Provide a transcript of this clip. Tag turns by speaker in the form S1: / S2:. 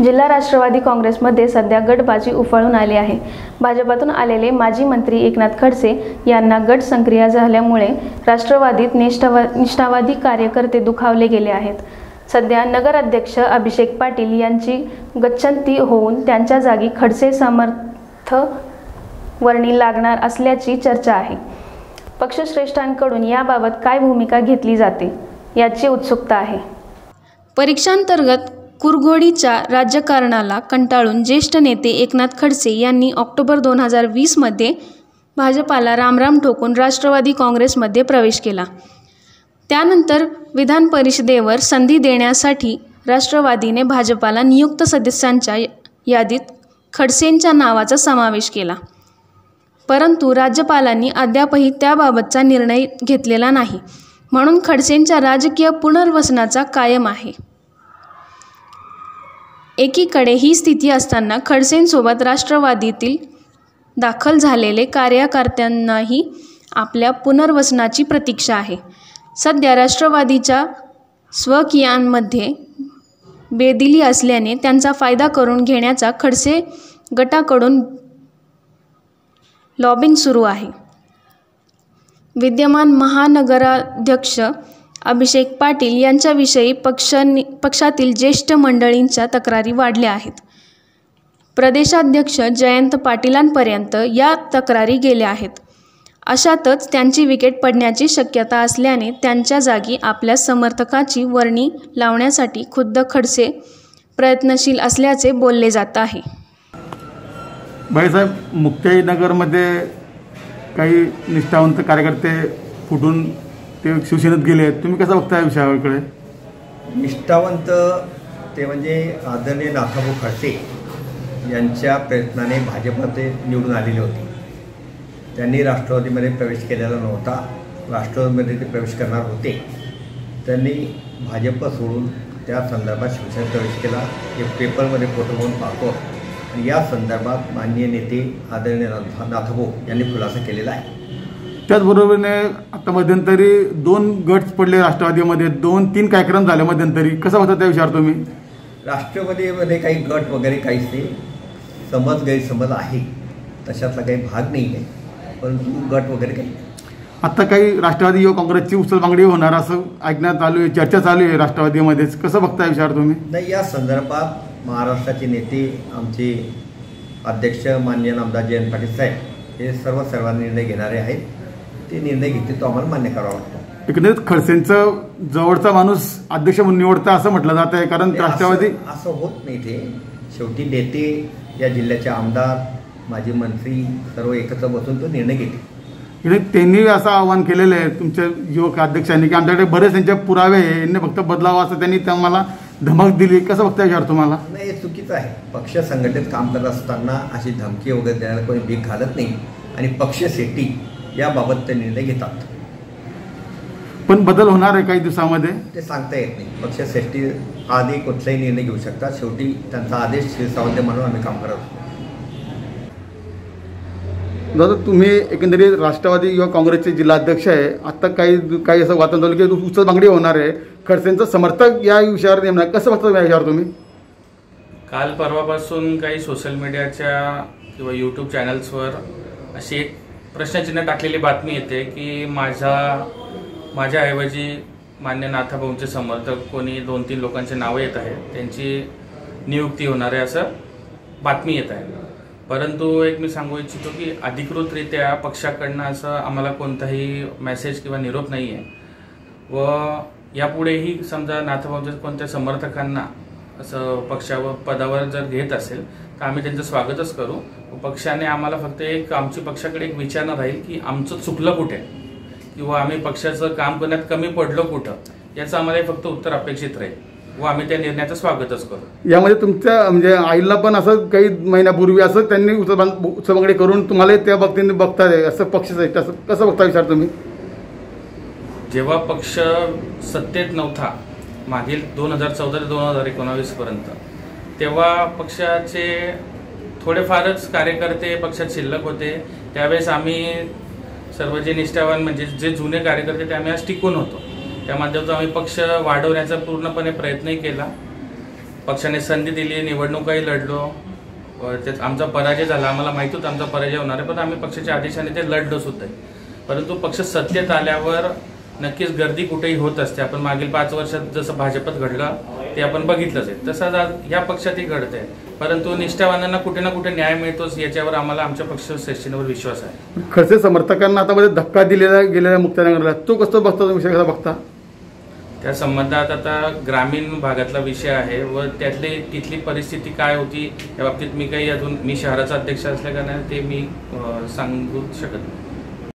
S1: जिल्हा राष्ट्रवादी काँग्रेसमध्ये सध्या गटबाजी उफाळून आली आहे. भाजपातून आलेले माजी मंत्री एकनाथ खडसे यांना गट सक्रिय झाल्यामुळे राष्ट्रवादीत निष्ठावा निष्ठावादी कार्यकर्ते दुखावले गेले आहेत. सध्या नगराध्यक्ष अभिषेक पाटील यांची गच्छंती होऊन त्यांच्या जागी खडसे समर्थ वर्णी लागणार असल्याची चर्चा आहे. पक्षश्रेष्ठांकडून याबाबत काय भूमिका घेतली जाते याची उत्सुकता आहे. परीक्षांतर्गत कुरघोडीच्या राजकारणाला कंटाळून ज्येष्ठ नेते एकनाथ खडसे यांनी ऑक्टोबर दोन हजार वीसमध्ये भाजपाला रामराम ठोकून राष्ट्रवादी काँग्रेसमध्ये प्रवेश केला. त्यानंतर विधान परिषदेवर संधी देण्यासाठी राष्ट्रवादीने भाजपाला नियुक्त सदस्यांच्या यादीत खडसेंच्या नावाचा समावेश केला. परंतु राज्यपालांनी अद्यापही त्याबाबतचा निर्णय घेतलेला नाही. म्हणून खडसेंच्या राजकीय पुनर्वसनाचा कायम आहे. एकीकडे ही स्थिती असताना खडसेंसोबत राष्ट्रवादीतील दाखल झालेले कार्यकर्त्यांनाही आपल्या पुनर्वसनाची प्रतीक्षा आहे. सध्या राष्ट्रवादीच्या स्वकीयांमध्ये बेदिली असल्याने त्यांचा फायदा करून घेण्याचा खडसे गटाकडून लॉबिंग सुरू आहे. विद्यमान महानगराध्यक्ष अभिषेक पाटील यांच्याविषयी पक्ष पक्षातील ज्येष्ठ मंडळींच्या तक्रारी वाढल्या आहेत. प्रदेशाध्यक्ष जयंत पाटीलांपर्यंत या तक्रारी गेल्या आहेत. अशातच त्यांची विकेट पडण्याची शक्यता असल्याने त्यांच्या जागी आपल्या समर्थकाची वर्णी लावण्यासाठी खुद्द खडसे प्रयत्नशील असल्याचे बोलले जात आहे.
S2: भाईसाहेब मुक्ताईनगरमध्ये काही निष्ठावंत कार्यकर्ते फुटून ते शिवसेनेत गेले आहेत. तुम्ही कसं बघताय विषयाकडे?
S3: निष्ठावंत ते म्हणजे आदरणीय नाथाभाऊ खडसे यांच्या प्रयत्नाने भाजपमध्ये निवडून आलेले होते. त्यांनी राष्ट्रवादीमध्ये प्रवेश केलेला नव्हता. राष्ट्रवादीमध्ये ते प्रवेश करणार होते. त्यांनी भाजप सोडून त्या संदर्भात शिवसेनेत प्रवेश केला. हे पेपरमध्ये फोटो म्हणून पाहतो. आणि या संदर्भात माननीय नेते आदरणीय नाथ यांनी खुलासा केलेला आहे.
S2: त्याचबरोबरीने आता मध्यंतरी दोन गट पडले राष्ट्रवादीमध्ये. दोन तीन कार्यक्रम झाले मध्यंतरी. कसं बघता त्या विषयावर तुम्ही?
S3: राष्ट्रवादीमध्ये काही गट वगैरे काहीच नाही. समज गैरसमज आहे. तशातला काही भाग नाही आहे. परंतु गट वगैरे काही
S2: आता काही राष्ट्रवादी युवक काँग्रेसची उचल मागणी होणार असं ऐकण्यात आलो आहे चर्चा चालू आहे राष्ट्रवादीमध्येच. कसं बघता या विषयावर तुम्ही?
S3: नाही या संदर्भात महाराष्ट्राचे नेते आमचे अध्यक्ष माननीय नामदार जयंत पाटील साहेब हे सर्व सर्व निर्णय घेणारे आहेत. ते निर्णय घेतील तो आम्हाला मान्य करावा लागतो.
S2: एकंदरीत खडसेंचं जवळचा माणूस अध्यक्ष म्हणून निवडता असं म्हटलं जात आहे कारण राष्ट्रवादी
S3: असं होत नाही ते. शेवटी नेते या जिल्ह्याचे आमदार माजी मंत्री सर्व एकत्र बसून तो निर्णय घेतील.
S2: त्यांनी असं आवाहन केलेलं आहे तुमच्या युवक अध्यक्षांनी की आमच्याकडे बरेच त्यांचे पुरावे आहे यांनी फक्त बदलावा असं त्यांनी आम्हाला धमक दिली. कसं बघता याच्यावर तुम्हाला?
S3: नाही हे चुकीचं आहे. पक्ष संघटनेत काम करत असताना अशी धमकी वगैरे द्यायला कोणी भीक घालत नाही. आणि पक्ष सेटी याबाबत ते निर्णय घेतात.
S2: पण बदल होणार आहे काही दिवसामध्ये?
S3: ते सांगता येत नाही. पक्ष सेटी आधी कुठलाही निर्णय घेऊ शकतात. शेवटी त्यांचा आदेश शिरसावंत म्हणून आम्ही काम करत असतो
S2: दादा तुम्ही एकंदरीत राष्ट्रवादी युवा काँग्रेसचे जिल्हाध्यक्ष आहे. आता काही काही असं वातावरण चालू की उचल मागणी होणार आहे. खडसेंचं समर्थक या विषयावर नेमणार. कसं बघता या विषयावर तुम्ही?
S4: काल परवापासून काही सोशल मीडियाच्या किंवा यूट्यूब चॅनल्सवर अशी एक प्रश्नचिन्ह टाकलेली बातमी येते की माझा माझ्याऐवजी मान्य नाथाभाऊंचे समर्थक कोणी दोन तीन लोकांचे नावं येत आहेत त्यांची नियुक्ती होणार आहे असं बातमी येत आहे. परंतु एक मी सांगू इच्छितो की अधिकृतरित्या पक्षाकडनं असं आम्हाला कोणताही मेसेज किंवा निरोप नाही आहे व यापुढेही समजा नाथाभाऊंच्या कोणत्या समर्थकांना असं पक्षावर पदावर जर घेत असेल तर आम्ही त्यांचं स्वागतच करू. पक्षाने आम्हाला फक्त एक आमची पक्षाकडे एक विचारणा राहील की आमचं चुकलं कुठे? किंवा आम्ही पक्षाचं काम करण्यात कमी पडलो कुठं? याचं आम्हाला फक्त उत्तर अपेक्षित राहील. व आम्ही त्या निर्णयाचं स्वागतच करू.
S2: यामध्ये तुमच्या म्हणजे आईला पण असं काही महिन्यापूर्वी असं त्यांनी मागणी करून तुम्हाला त्या बाबतीने बघताय असं पक्ष असं कसं बघता विचार तुम्ही?
S4: जेव्हा पक्ष सत्तेत नव्हता मागील दोन हजार चौदा ते दोन हजार एकोणावीसपर्यंत तेव्हा पक्षाचे थोडेफारच कार्यकर्ते पक्षात शिल्लक होते. त्यावेळेस आम्ही सर्व जे निष्ठावान म्हणजे जे जुने कार्यकर्ते ते आम्ही आज टिकून होतो. त्या माध्यमातून आम्ही पक्ष वाढवण्याचा पूर्णपणे प्रयत्नही केला. पक्षाने संधी दिली निवडणुकाही लढलो. व त्यात आमचा पराजय झाला. आम्हाला माहिती होतं आमचा पराजय होणार आहे पण आम्ही पक्षाच्या आदेशाने ते लढलो सुद्धा परंतु पक्ष सत्तेत आल्यावर नक्कीच गर्दी कुठेही होत असते. आपण मागील पाच वर्षात जसं भाजपत घडलं ते आपण बघितलंच आहे. तसंच आज ह्या पक्षातही घडत आहे परंतु निष्ठावानांना कुठे ना कुठे न्याय मिळतोच याच्यावर आम्हाला आमच्या पक्ष श्रेष्ठींवर विश्वास आहे.
S2: खडसे समर्थकांना आता मध्ये धक्का दिलेला गेलेल्या मुक्तानगरला. तो कसं बघता तुम्ही विषय कसा बघता?
S4: त्या संबंधात आता ग्रामीण भागातला विषय आहे व त्यातली तिथली परिस्थिती काय होती या बाबतीत मी काही अजून मी शहराचा अध्यक्ष असल्या कारणाने ते मी सांगू शकत नाही.